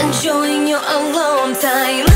enjoying your alone time.